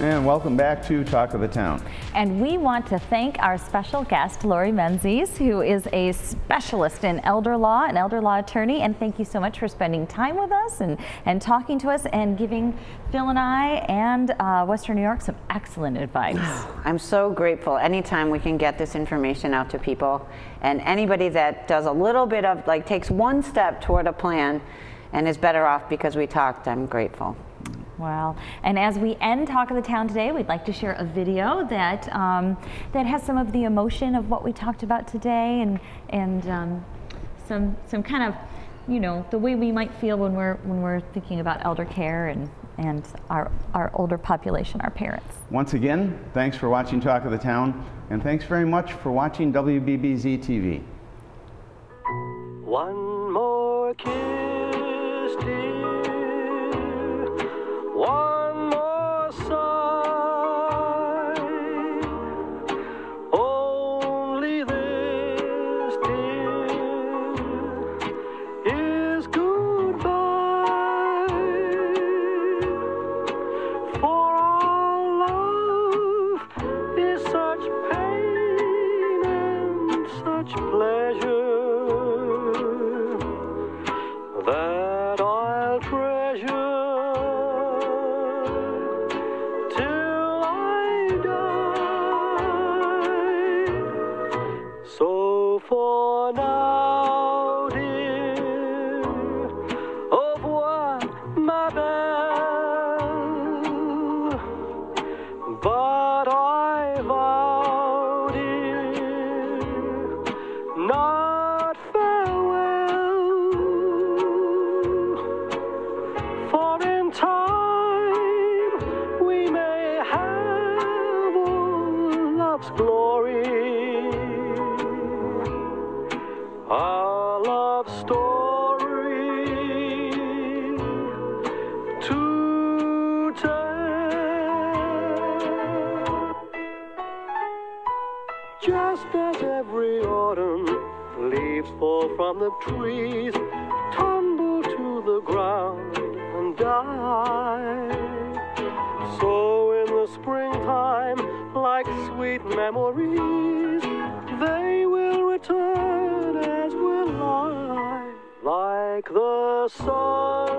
and welcome back to Talk of the Town. And we want to thank our special guest, Lori Menzies, who is a specialist in elder law, an elder law attorney. And thank you so much for spending time with us and, and talking to us and giving Phil and I and uh, Western New York some excellent advice. I'm so grateful anytime we can get this information out to people. And anybody that does a little bit of, like, takes one step toward a plan and is better off because we talked, I'm grateful. Wow. And as we end Talk of the Town today, we'd like to share a video that, um, that has some of the emotion of what we talked about today and, and um, some, some kind of, you know, the way we might feel when we're, when we're thinking about elder care and, and our, our older population, our parents. Once again, thanks for watching Talk of the Town, and thanks very much for watching WBBZ TV. One more kiss, dear. One more sigh. Only this, dear, is goodbye. For our love is such pain and such pleasure glory. Our love story to tell. Just as every autumn leaves fall from the trees, tumble to the ground memories, they will return as will I, like the sun